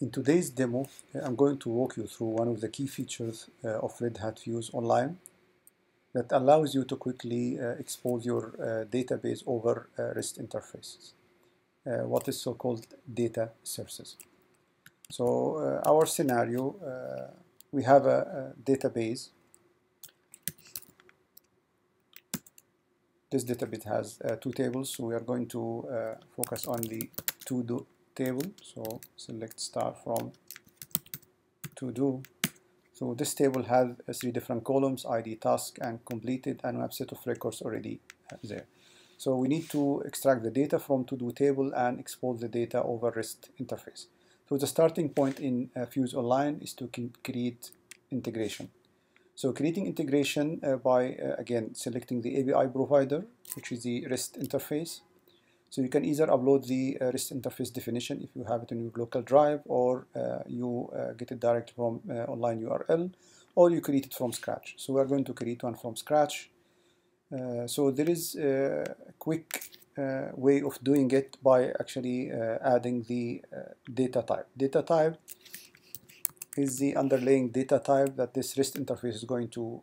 In today's demo, I'm going to walk you through one of the key features uh, of Red Hat Fuse Online that allows you to quickly uh, expose your uh, database over uh, REST interfaces, uh, what is so-called data services. So uh, our scenario, we have a, a database. This database has two tables, so we are going to focus on the to-do table. So select star from to do. So this table has three different columns id task and completed and we have set of records already there. So we need to extract the data from to do table and expose the data over REST interface. So the starting point in uh, Fuse Online is to create integration. So creating integration uh, by uh, again selecting the API provider which is the REST interface so you can either upload the uh, REST interface definition if you have it in your local drive or uh, you uh, get it direct from uh, online URL or you create it from scratch. So we are going to create one from scratch. Uh, so there is a quick uh, way of doing it by actually adding the data type. Data type is the underlying data type that this REST interface is going to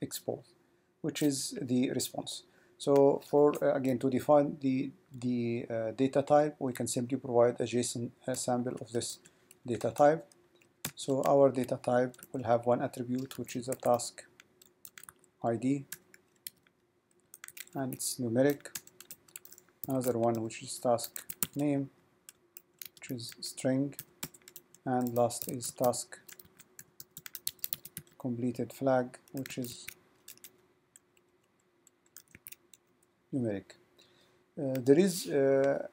expose, which is the response. So for uh, again to define the the uh, data type, we can simply provide a JSON uh, sample of this data type. So our data type will have one attribute which is a task ID and it's numeric. Another one which is task name which is string and last is task completed flag which is numeric. Uh, there is uh,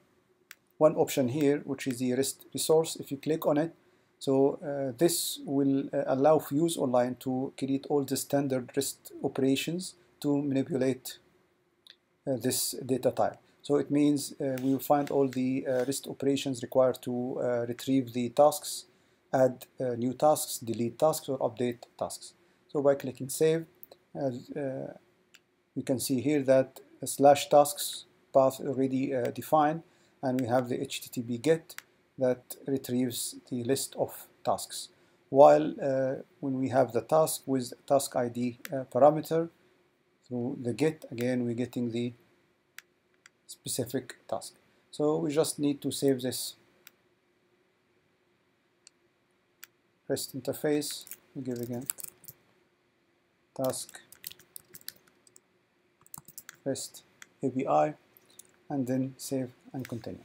one option here which is the REST resource. If you click on it, so uh, this will allow Fuse Online to create all the standard REST operations to manipulate this data type. So it means uh, we will find all the uh, REST operations required to uh, retrieve the tasks, add new tasks, delete tasks, or update tasks. So by clicking Save, as you can see here that slash tasks path already uh, defined and we have the HTTP GET that retrieves the list of tasks. While uh, when we have the task with task ID uh, parameter through the GET, again we're getting the specific task. So we just need to save this REST interface. We give again task REST API and then save and continue.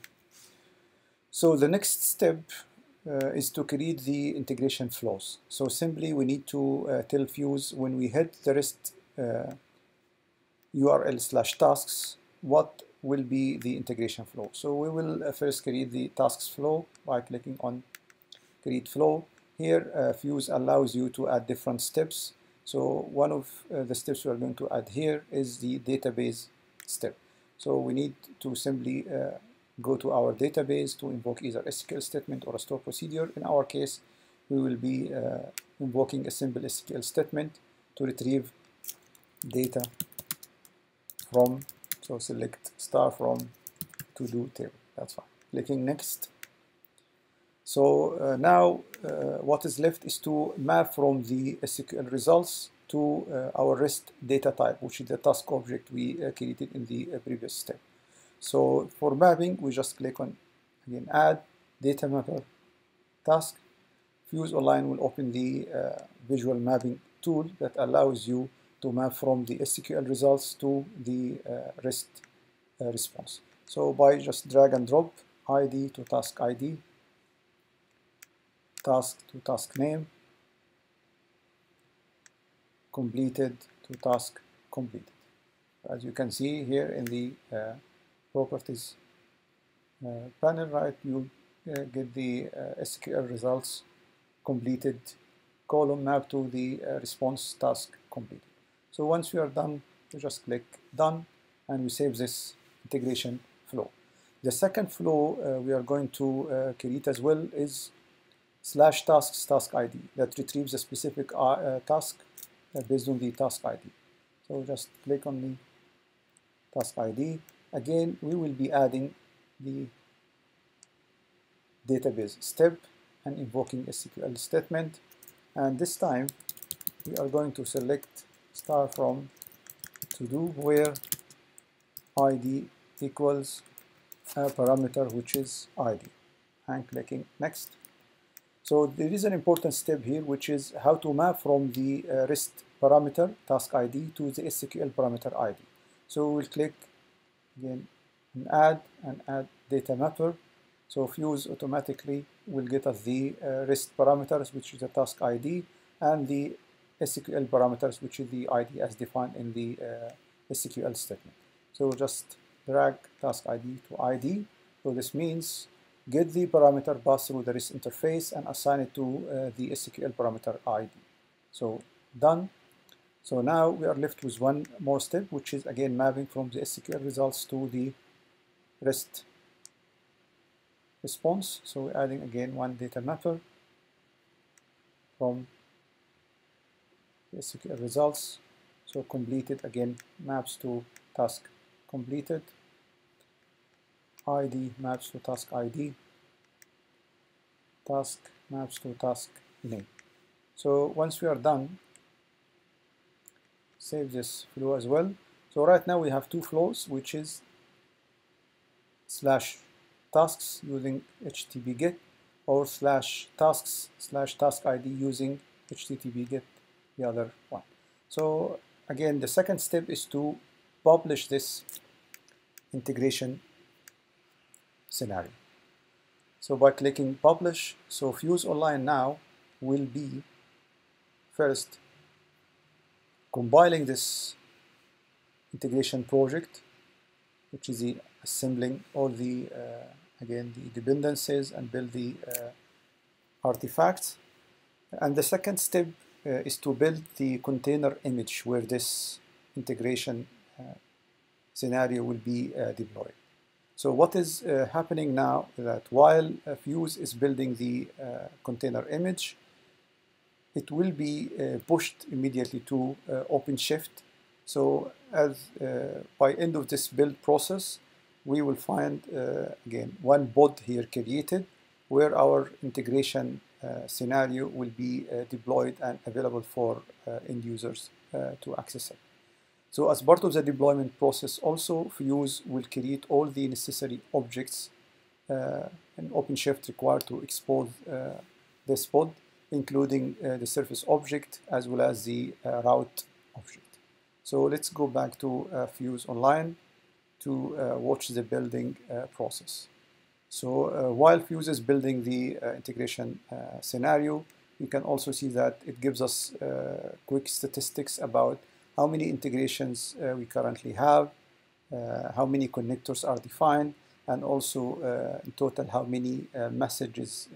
So the next step uh, is to create the integration flows. So simply we need to uh, tell Fuse when we hit the REST uh, URL slash tasks what will be the integration flow. So we will uh, first create the tasks flow by clicking on create flow. Here uh, Fuse allows you to add different steps so one of uh, the steps we are going to add here is the database step. So we need to simply uh, go to our database to invoke either SQL statement or a store procedure. In our case, we will be uh, invoking a simple SQL statement to retrieve data from, so select star from to do table, that's fine. Clicking next. So uh, now uh, what is left is to map from the SQL results to uh, our REST data type, which is the task object we uh, created in the uh, previous step. So for mapping, we just click on, again, add data mapper task. Fuse Online will open the uh, visual mapping tool that allows you to map from the SQL results to the REST response. So by just drag and drop ID to task ID, task to task name, completed to task completed. As you can see here in the uh, properties uh, panel, right, you uh, get the uh, SQL results completed column mapped to the uh, response task completed. So once we are done, we just click done and we save this integration flow. The second flow uh, we are going to create as well is slash tasks task ID that retrieves a specific uh, uh, task uh, based on the task ID. So just click on the task ID. Again, we will be adding the database step and invoking a SQL statement. And this time we are going to select star from to do where id equals a parameter which is id and clicking next. So there is an important step here which is how to map from the uh, REST parameter task ID to the SQL parameter ID. So we'll click again and add and add data mapper. So Fuse automatically will get us the uh, REST parameters which is the task ID and the SQL parameters which is the ID as defined in the uh, SQL statement. So just drag task ID to ID. So this means get the parameter passed through the REST interface and assign it to uh, the SQL parameter ID. So done. So now we are left with one more step, which is again mapping from the SQL results to the REST response. So we're adding again one data mapper from the SQL results. So completed again maps to task completed. ID maps to task ID. Task maps to task name. So once we are done, save this flow as well. So right now we have two flows, which is slash tasks using HTTP GET or slash tasks slash task ID using HTTP GET, the other one. So again, the second step is to publish this integration scenario. So by clicking publish, so Fuse Online now will be first compiling this integration project, which is the assembling all the, uh, again, the dependencies and build the uh, artifacts. And the second step uh, is to build the container image where this integration uh, scenario will be uh, deployed. So what is uh, happening now is that while Fuse is building the container image, it will be uh, pushed immediately to uh, OpenShift. So as uh, by end of this build process, we will find again one pod here created where our integration scenario will be deployed and available for end users to access it. So as part of the deployment process also, Fuse will create all the necessary objects uh, OpenShift required to expose uh, this pod including uh, the service object as well as the uh, route object. So let's go back to uh, Fuse Online to watch the building process. So while Fuse is building the integration scenario, you can also see that it gives us quick statistics about how many integrations uh, we currently have, uh, how many connectors are defined, and also uh, in total how many messages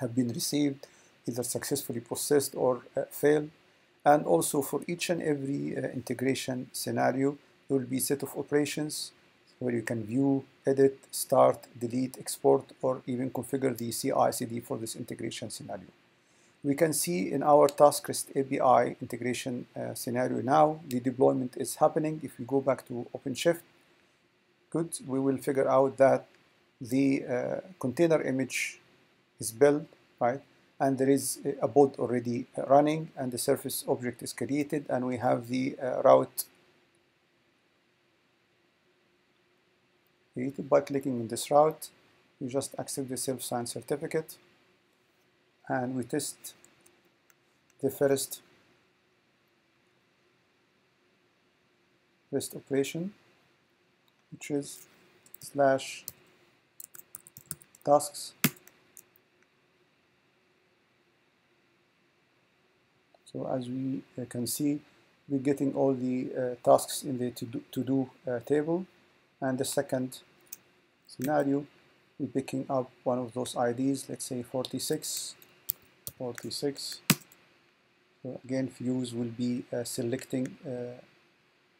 have been received either successfully processed or failed. And also for each and every integration scenario, there will be a set of operations where you can view, edit, start, delete, export, or even configure the CI/CD for this integration scenario. We can see in our Task REST API integration uh, scenario now, the deployment is happening. If we go back to OpenShift, good, we will figure out that the uh, container image is built, right? and there is a pod already running and the service object is created and we have the uh, route created by clicking on this route You just accept the self-signed certificate and we test the first REST operation which is slash tasks So as we uh, can see, we're getting all the uh, tasks in the to-do to -do, uh, table. And the second scenario, we're picking up one of those IDs, let's say 46, 46. So again, Fuse will be uh, selecting uh,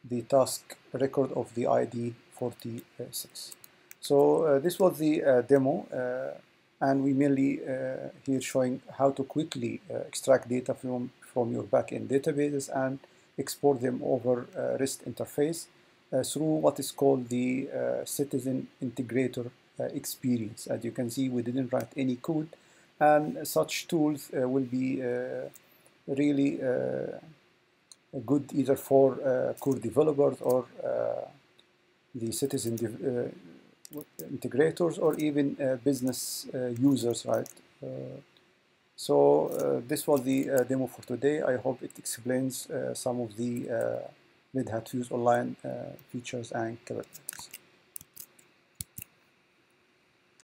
the task record of the ID 46. So uh, this was the demo and we mainly uh, here showing how to quickly uh, extract data from from your backend databases and export them over uh, REST interface uh, through what is called the uh, citizen integrator experience. As you can see, we didn't write any code, and such tools uh, will be uh, really uh, good either for uh, core developers or uh, the citizen integrators or even business users, right? so this was the demo for today. I hope it explains some of the Red Hat Fuse Online features and capabilities.